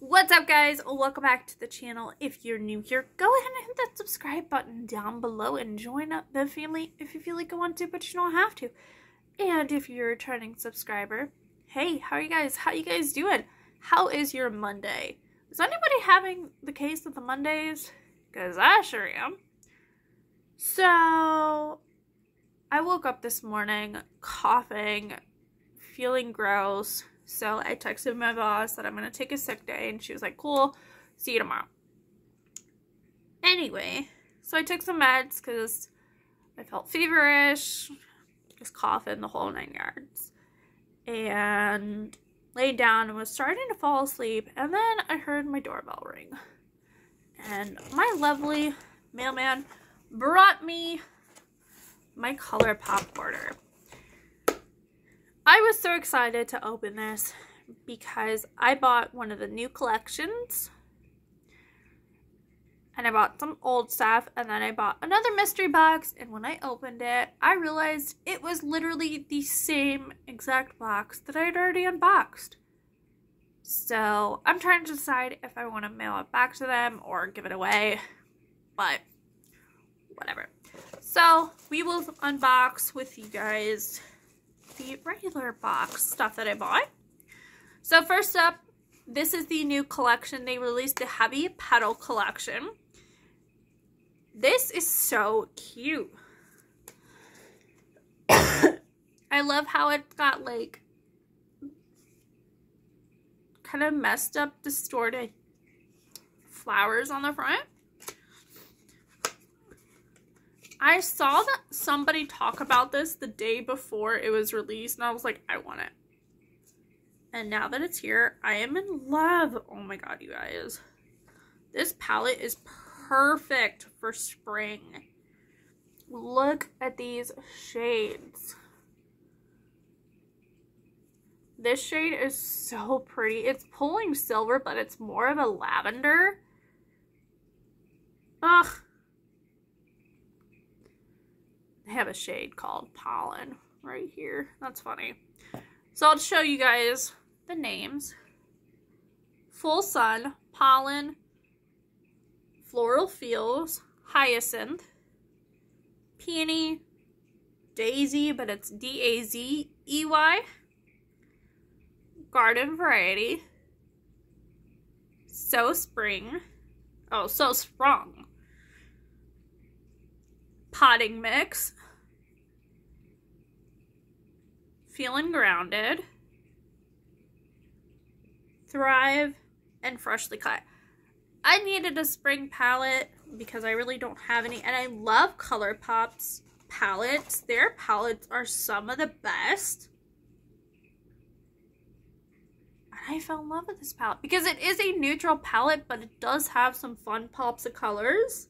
What's up guys? Welcome back to the channel. If you're new here, go ahead and hit that subscribe button down below and join up the family if you feel like you want to, but you don't have to. And if you're a returning subscriber, hey, how are you guys? How you guys doing? How is your Monday? Is anybody having the case of the Mondays? Because I sure am. So, I woke up this morning coughing, feeling gross, so I texted my boss that I'm going to take a sick day, and she was like, cool, see you tomorrow. Anyway, so I took some meds because I felt feverish, just coughing the whole nine yards. And laid down and was starting to fall asleep, and then I heard my doorbell ring. And my lovely mailman brought me my ColourPop order. I was so excited to open this because I bought one of the new collections and I bought some old stuff and then I bought another mystery box and when I opened it I realized it was literally the same exact box that I had already unboxed. So I'm trying to decide if I want to mail it back to them or give it away but whatever. So we will unbox with you guys the regular box stuff that I bought. So first up, this is the new collection. They released the Heavy Petal collection. This is so cute. I love how it's got like kind of messed up, distorted flowers on the front. I saw that somebody talk about this the day before it was released, and I was like, I want it. And now that it's here, I am in love. Oh my god, you guys. This palette is perfect for spring. Look at these shades. This shade is so pretty. It's pulling silver, but it's more of a lavender. Ugh. Have a shade called Pollen right here. That's funny. So I'll show you guys the names. Full Sun, Pollen, Floral Feels, Hyacinth, Peony, Daisy, but it's D-A-Z-E-Y, Garden Variety, So Spring, oh, So Sprung, Potting Mix, Feeling Grounded, Thrive, and Freshly Cut. I needed a spring palette because I really don't have any. And I love ColourPop's palettes. Their palettes are some of the best. And I fell in love with this palette because it is a neutral palette, but it does have some fun pops of colors.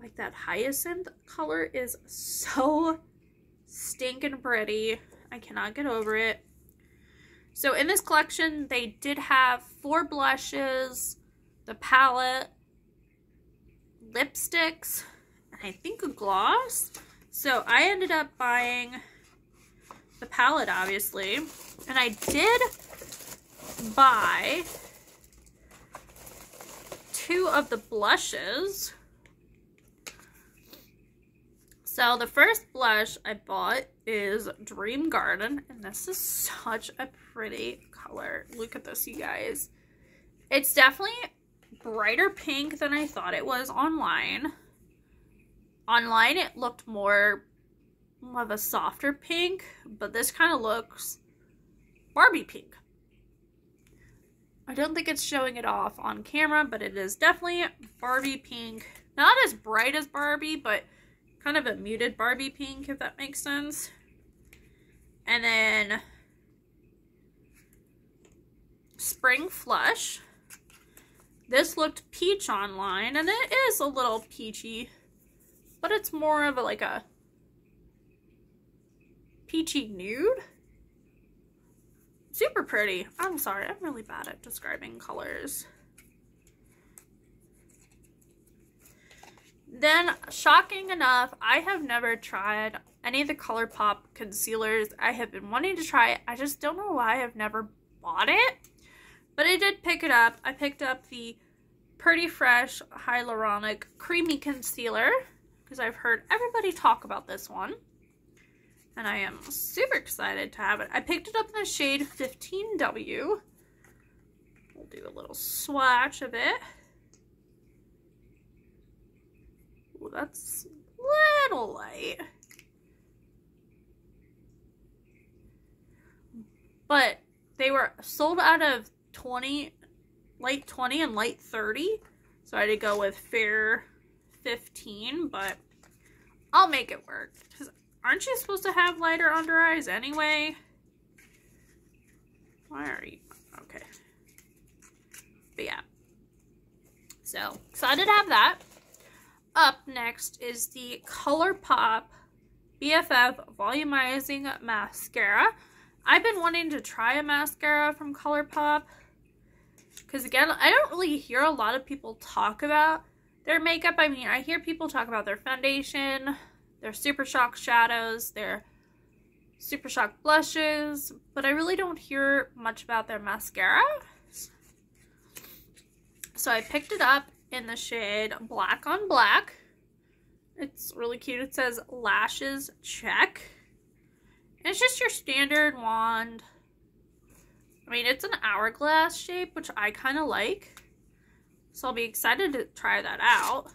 Like that hyacinth color is so stinking pretty. I cannot get over it. So in this collection, they did have four blushes, the palette, lipsticks, and I think a gloss. So I ended up buying the palette, obviously. And I did buy two of the blushes. So the first blush I bought is Dream Garden, and this is such a pretty color. Look at this, you guys. It's definitely brighter pink than I thought it was online. Online, it looked more of a softer pink, but this kind of looks Barbie pink. I don't think it's showing it off on camera, but it is definitely Barbie pink. Not as bright as Barbie, but kind of a muted Barbie pink, if that makes sense. And then Spring Flush. This looked peach online, and it is a little peachy, but it's more of a, like a peachy nude. Super pretty. I'm sorry, I'm really bad at describing colors. Then, shocking enough, I have never tried any of the ColourPop concealers. I have been wanting to try it. I just don't know why I've never bought it. But I did pick it up. I picked up the Pretty Fresh Hyaluronic Creamy Concealer because I've heard everybody talk about this one. And I am super excited to have it. I picked it up in the shade 15W. We'll do a little swatch of it. That's a little light. But they were sold out of 20, light 20 and light 30. So I had to go with fair 15, but I'll make it work. Because aren't you supposed to have lighter under eyes anyway? Why are you? Okay. But yeah. So, excited to have that. Up next is the ColourPop BFF Volumizing Mascara. I've been wanting to try a mascara from ColourPop. Because again, I don't really hear a lot of people talk about their makeup. I mean, I hear people talk about their foundation, their Super Shock shadows, their Super Shock blushes, but I really don't hear much about their mascara. So I picked it up in the shade Black on Black. It's really cute. It says Lashes Check. And it's just your standard wand. I mean, it's an hourglass shape, which I kind of like. So I'll be excited to try that out.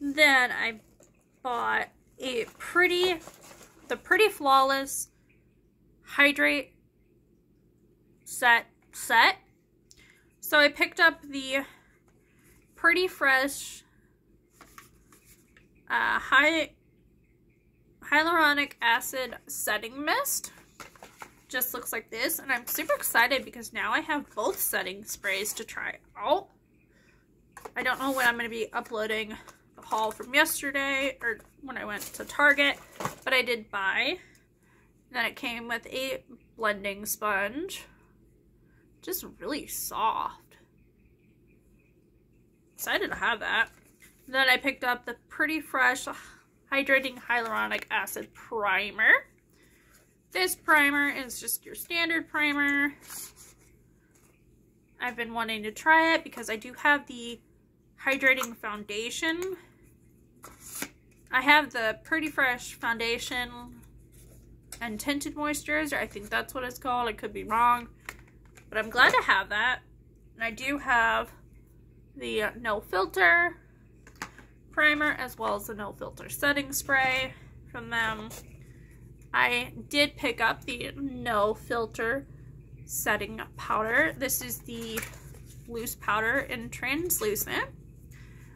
Then I bought a pretty, the Pretty Flawless Hydrate set set. So I picked up the Pretty Fresh uh, high, hyaluronic acid setting mist just looks like this. And I'm super excited because now I have both setting sprays to try out. I don't know when I'm going to be uploading the haul from yesterday or when I went to Target, but I did buy. Then it came with a blending sponge. Just really soft. Excited to have that. Then I picked up the Pretty Fresh Hydrating Hyaluronic Acid Primer. This primer is just your standard primer. I've been wanting to try it because I do have the hydrating foundation. I have the Pretty Fresh foundation and tinted moisturizer. I think that's what it's called. I could be wrong. But I'm glad to have that. And I do have the No Filter primer as well as the No Filter setting spray from them. I did pick up the No Filter setting powder. This is the loose powder in translucent.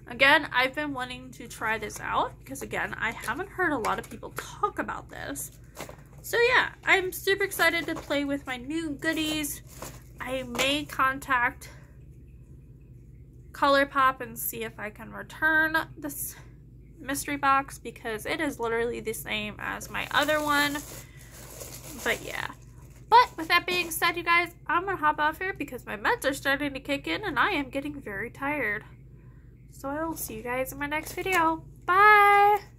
Again, I've been wanting to try this out because again, I haven't heard a lot of people talk about this. So yeah, I'm super excited to play with my new goodies. I may contact ColourPop and see if I can return this mystery box because it is literally the same as my other one. But yeah. But with that being said, you guys, I'm going to hop off here because my meds are starting to kick in and I am getting very tired. So I will see you guys in my next video. Bye!